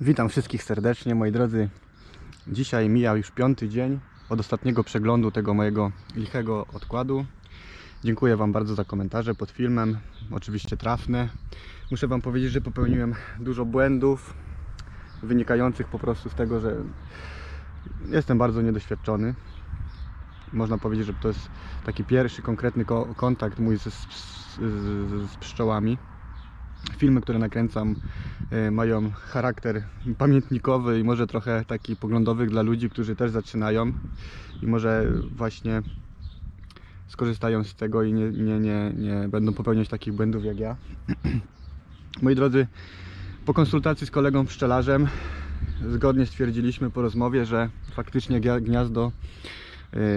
Witam wszystkich serdecznie, moi drodzy. Dzisiaj mija już piąty dzień od ostatniego przeglądu tego mojego lichego odkładu. Dziękuję Wam bardzo za komentarze pod filmem, oczywiście trafne. Muszę Wam powiedzieć, że popełniłem dużo błędów wynikających po prostu z tego, że jestem bardzo niedoświadczony. Można powiedzieć, że to jest taki pierwszy konkretny ko- kontakt mój z, z, z pszczołami. Filmy, które nakręcam, e, mają charakter pamiętnikowy i może trochę taki poglądowy dla ludzi, którzy też zaczynają i może właśnie skorzystają z tego i nie, nie, nie, nie będą popełniać takich błędów jak ja. Moi drodzy, po konsultacji z kolegą pszczelarzem zgodnie stwierdziliśmy po rozmowie, że faktycznie gniazdo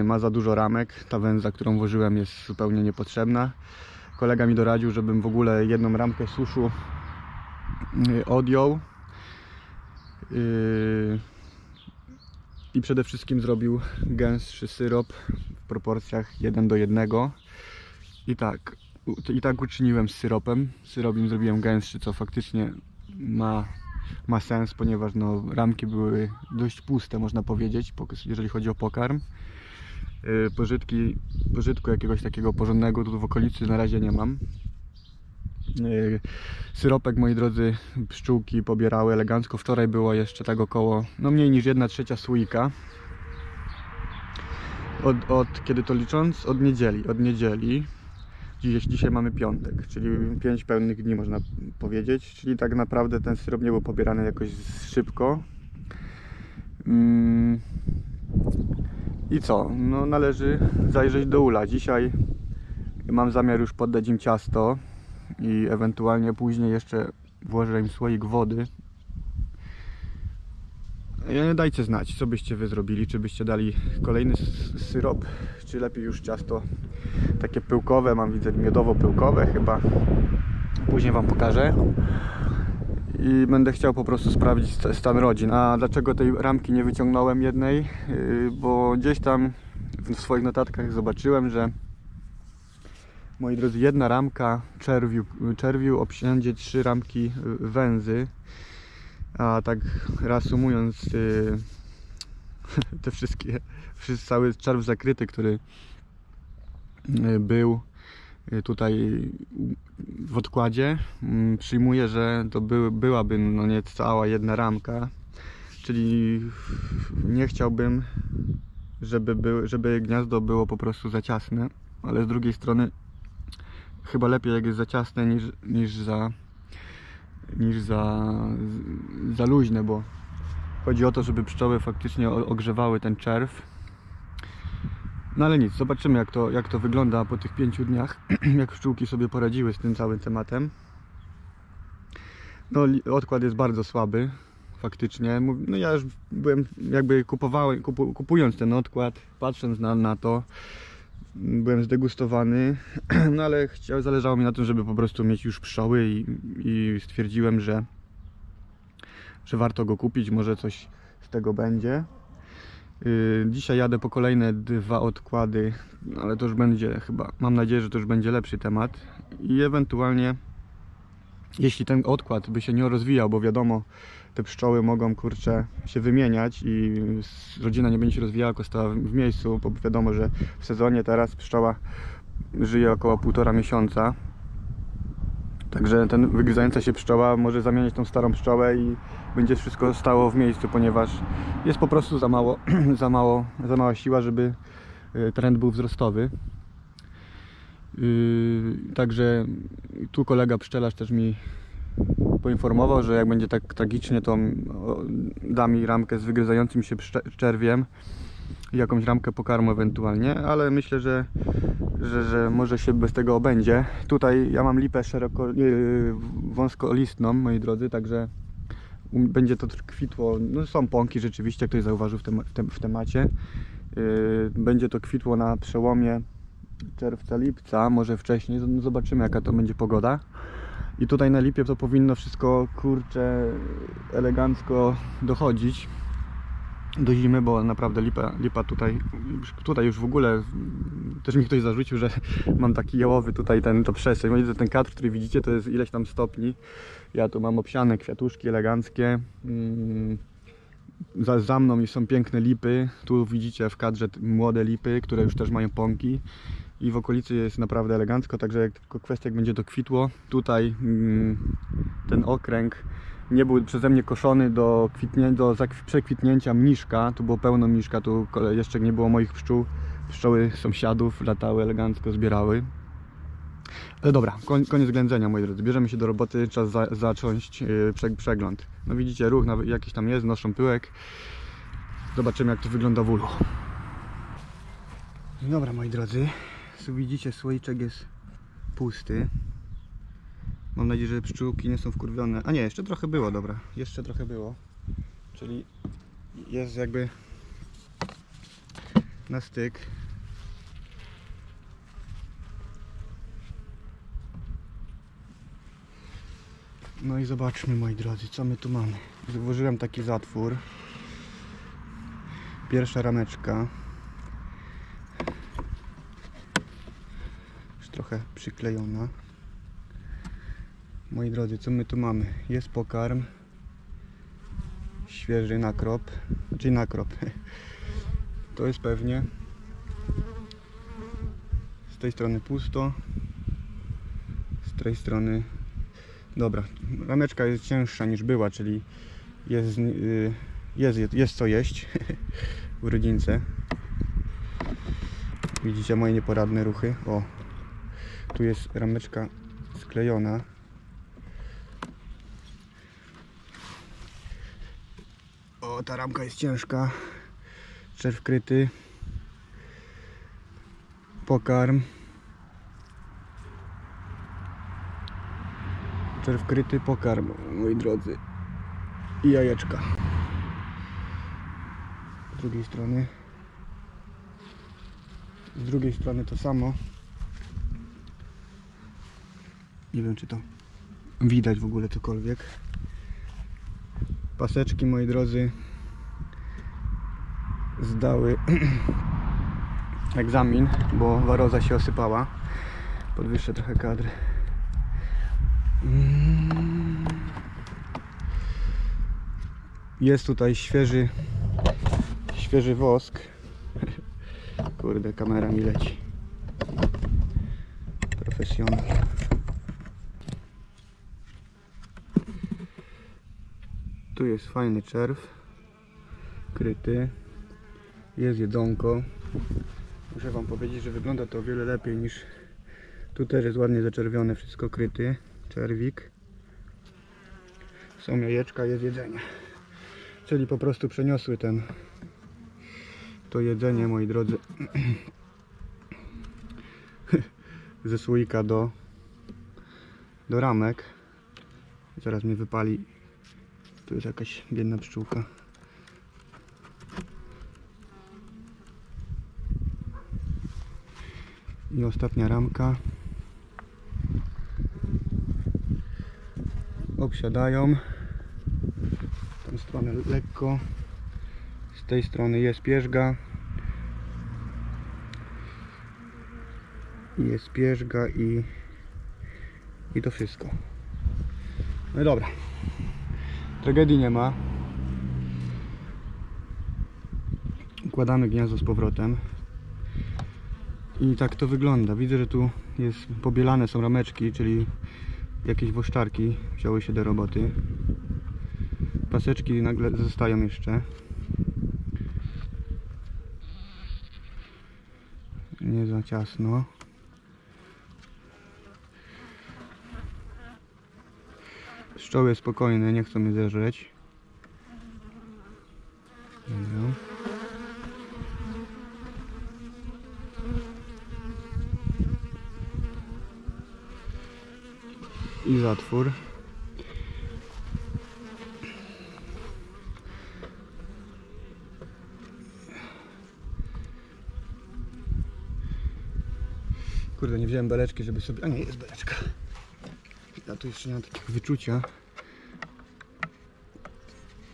y, ma za dużo ramek. Ta węza, którą włożyłem jest zupełnie niepotrzebna. Kolega mi doradził, żebym w ogóle jedną ramkę suszu y, odjął. Y, I przede wszystkim zrobił gęstszy syrop w proporcjach 1 do 1. I tak, i tak uczyniłem z syropem. Syrop im zrobiłem gęstszy, co faktycznie ma, ma sens, ponieważ no, ramki były dość puste, można powiedzieć, jeżeli chodzi o pokarm. Yy, Pożytki, pożytku jakiegoś takiego porządnego tu w okolicy na razie nie mam. Yy, Syropek, moi drodzy, pszczółki pobierały elegancko. Wczoraj było jeszcze tak około, no mniej niż 1 trzecia słoika. Od, od kiedy to licząc? Od niedzieli. Od niedzieli. Dziś, dzisiaj mamy piątek, czyli 5 pełnych dni można powiedzieć. Czyli tak naprawdę ten syrop nie był pobierany jakoś szybko. Mm. I co? No należy zajrzeć do ula. Dzisiaj mam zamiar już poddać im ciasto i ewentualnie później jeszcze włożę im słoik wody. E, Dajcie znać, co byście wy zrobili, czy byście dali kolejny syrop, czy lepiej już ciasto takie pyłkowe, mam widzę miodowo-pyłkowe chyba. Później wam pokażę. I będę chciał po prostu sprawdzić sta- stan rodzin. A dlaczego tej ramki nie wyciągnąłem jednej? Yy, Bo gdzieś tam w swoich notatkach zobaczyłem, że moi drodzy, jedna ramka czerwiu, czerwiu obsiędzie trzy ramki y, węzy. A tak reasumując y, te wszystkie, cały czerw zakryty, który y, był y, tutaj w odkładzie, mm, przyjmuję, że to by, byłaby no nie cała jedna ramka, czyli nie chciałbym, żeby, był, żeby gniazdo było po prostu za ciasne, ale z drugiej strony chyba lepiej jak jest za ciasne niż, niż za niż za, za luźne, bo chodzi o to, żeby pszczoły faktycznie ogrzewały ten czerw. No ale nic, zobaczymy jak to, jak to wygląda po tych pięciu dniach, jak pszczółki sobie poradziły z tym całym tematem. No odkład jest bardzo słaby, faktycznie. No ja już byłem, jakby kupowałem, kupu, kupując ten odkład, patrząc na, na to, byłem zdegustowany, no ale chciał, zależało mi na tym, żeby po prostu mieć już pszczoły i, i stwierdziłem, że, że warto go kupić, może coś z tego będzie. Yy, Dzisiaj jadę po kolejne dwa odkłady, ale to już będzie chyba, mam nadzieję, że to już będzie lepszy temat i ewentualnie jeśli ten odkład by się nie rozwijał, bo wiadomo, te pszczoły mogą kurczę się wymieniać i rodzina nie będzie się rozwijała, tylko stała w miejscu, bo wiadomo, że w sezonie teraz pszczoła żyje około półtora miesiąca. Także ten wygryzająca się pszczoła może zamienić tą starą pszczołę i będzie wszystko stało w miejscu, ponieważ jest po prostu za mało, za mało, za mała siła, żeby y, trend był wzrostowy. Yy, Także tu kolega pszczelarz też mi poinformował, że jak będzie tak tragicznie, to o, da mi ramkę z wygryzającym się czerwiem jakąś ramkę pokarmu ewentualnie, ale myślę, że, że, że może się bez tego obędzie. Tutaj ja mam lipę szeroko, yy, wąskolistną, moi drodzy, także będzie to kwitło, no są pąki rzeczywiście, ktoś zauważył w, tem- w, tem- w temacie. Yy, Będzie to kwitło na przełomie czerwca, lipca, może wcześniej, no zobaczymy jaka to będzie pogoda. I tutaj na lipie to powinno wszystko kurcze elegancko dochodzić. Do zimy, bo naprawdę lipa, lipa tutaj, tutaj już w ogóle też mi ktoś zarzucił, że mam taki jałowy tutaj ten, to przestrzeń. Ten kadr, który widzicie, to jest ileś tam stopni. Ja tu mam obsiane kwiatuszki eleganckie. Mm, Za, za mną są piękne lipy. Tu widzicie w kadrze młode lipy, które już też mają pąki. I w okolicy jest naprawdę elegancko, także jak tylko kwestia jak będzie to kwitło, tutaj mm, ten okręg nie był przeze mnie koszony do, kwitnie, do przekwitnięcia mniszka. Tu było pełno mniszka, tu jeszcze nie było moich pszczół. Pszczoły sąsiadów latały elegancko, zbierały. Ale dobra, koniec ględzenia moi drodzy. Bierzemy się do roboty, czas za, zacząć yy, prze, przegląd. No widzicie, ruch jakiś tam jest, noszą pyłek. Zobaczymy jak to wygląda w ulu. Dobra moi drodzy, widzicie słoiczek jest pusty. Mam nadzieję, że pszczółki nie są wkurwione. A nie, jeszcze trochę było, dobra. Jeszcze trochę było. Czyli jest jakby na styk. No i zobaczmy moi drodzy, co my tu mamy. Złożyłem taki zatwór. Pierwsza rameczka. Już trochę przyklejona. Moi drodzy, co my tu mamy? Jest pokarm. Świeży nakrop. Czyli nakrop. To jest pewnie. Z tej strony pusto. Z tej strony. Dobra. Rameczka jest cięższa niż była, czyli jest, y, jest, jest co jeść w rodzince. Widzicie moje nieporadne ruchy. O, tu jest rameczka sklejona. Ta ramka jest ciężka. Czerw kryty. Pokarm. Czerw kryty, pokarm, moi drodzy. I jajeczka. Z drugiej strony. Z drugiej strony to samo. Nie wiem, czy to widać w ogóle cokolwiek. Paseczki, moi drodzy, zdały egzamin, bo waroza się osypała. Podwyższę trochę kadry. Jest tutaj świeży, świeży wosk. Kurde, kamera mi leci. Profesjonal. Tu jest fajny czerw. Kryty. Jest jedzonko. Muszę Wam powiedzieć, że wygląda to o wiele lepiej niż tu też jest ładnie zaczerwione, wszystko kryty. Czerwik. Są jajeczka, jest jedzenie. Czyli po prostu przeniosły ten to jedzenie, moi drodzy, ze słoika do do ramek. Zaraz mnie wypali. Tu jest jakaś biedna pszczółka. I ostatnia ramka. Obsiadają. W tą stronę lekko. Z tej strony jest pierzga. Jest pierzga i i to wszystko. No i dobra. Tragedii nie ma. Układamy gniazdo z powrotem. I tak to wygląda. Widzę, że tu jest pobielane są rameczki, czyli jakieś woszczarki wzięły się do roboty. Paseczki nagle zostają jeszcze. Nie za ciasno. Pszczoły spokojne, nie chcą mnie zeżreć. Dobra. I zatwór. Kurde, nie wziąłem beleczki, żeby sobie... A nie, jest beleczka. Ja tu jeszcze nie mam takiego wyczucia.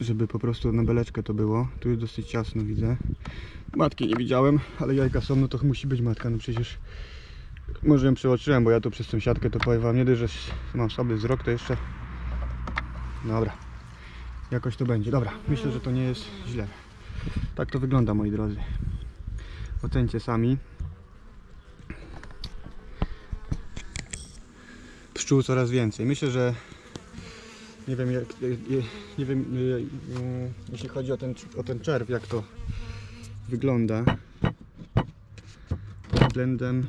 żeby po prostu na beleczkę to było. Tu jest dosyć ciasno, widzę. Matki nie widziałem, ale jajka są, no to musi być matka, no przecież może ją przeoczyłem, bo ja tu przez tą siatkę to powiem wam, nie dość, że mam słaby wzrok, to jeszcze... Dobra, jakoś to będzie. Dobra, myślę, że to nie jest źle. Tak to wygląda, moi drodzy. Ocencie sami. Pszczół coraz więcej. Myślę, że nie wiem, jak, nie, wiem y, y, jeśli chodzi o ten, o ten czerw, jak to wygląda pod względem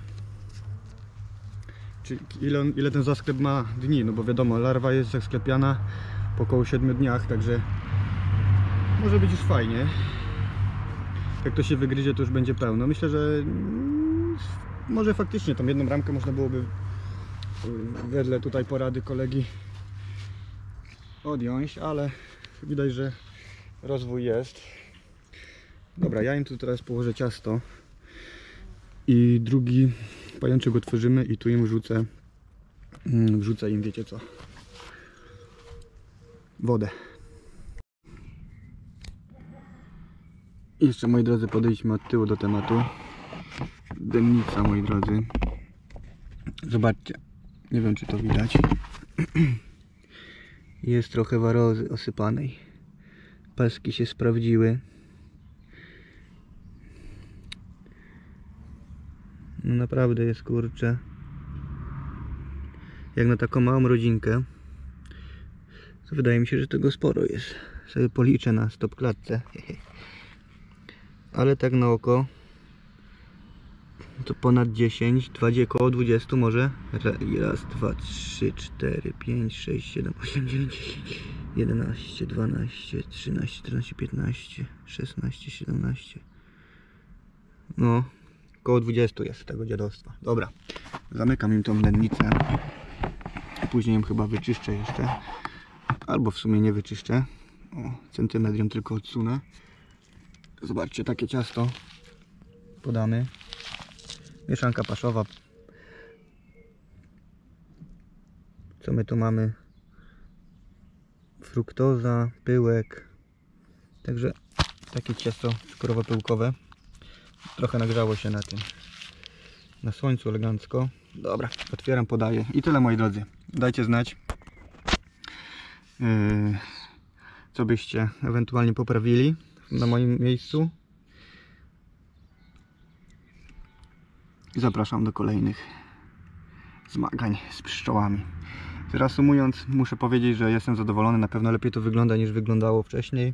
czy ile, ile ten zasklep ma dni, no bo wiadomo, larwa jest zasklepiana po około 7 dniach, także może być już fajnie. Jak to się wygryzie, to już będzie pełno. Myślę, że mm, może faktycznie tą jedną ramkę można byłoby y, wedle tutaj porady kolegi odjąć, ale widać, że rozwój jest. Dobra, ja im tu teraz położę ciasto i drugi pajączek otworzymy i tu im wrzucę mm, wrzucę im, wiecie co wodę. Jeszcze moi drodzy podejdźmy od tyłu do tematu. Dennica moi drodzy. Zobaczcie. Nie wiem czy to widać. Jest trochę warozy osypanej. Paski się sprawdziły No naprawdę jest kurczę. Jak na taką małą rodzinkę. To wydaje mi się, że tego sporo jest. Sobie policzę na stop klatce. Ale tak na oko to ponad 10, 20, koło 20 może. Raz, dwa, trzy, cztery, pięć, sześć, siedem, osiem, dziewięć, dziesięć, 11, 12, 13, 14, 15, 16, 17. No, Koło 20 jest tego dziadostwa. Dobra, zamykam im tą dennicę. Później ją chyba wyczyszczę jeszcze. Albo w sumie nie wyczyszczę. O, centymetr ją tylko odsunę. Zobaczcie, takie ciasto podamy. Mieszanka paszowa. Co my tu mamy? Fruktoza, pyłek. Także takie ciasto cukrowo-pyłkowe. Trochę nagrzało się na tym. Na słońcu elegancko. Dobra, otwieram, podaję. I tyle moi drodzy. Dajcie znać. Yy, co byście ewentualnie poprawili na moim miejscu. I zapraszam do kolejnych zmagań z pszczołami. Reasumując, muszę powiedzieć, że jestem zadowolony. Na pewno lepiej to wygląda niż wyglądało wcześniej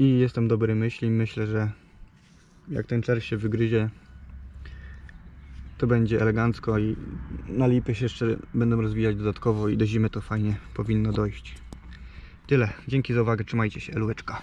i jestem dobrej myśli. Myślę, że jak ten czerw się wygryzie, to będzie elegancko i na lipy się jeszcze będą rozwijać dodatkowo i do zimy to fajnie powinno dojść. Tyle. Dzięki za uwagę. Trzymajcie się. Elueczka.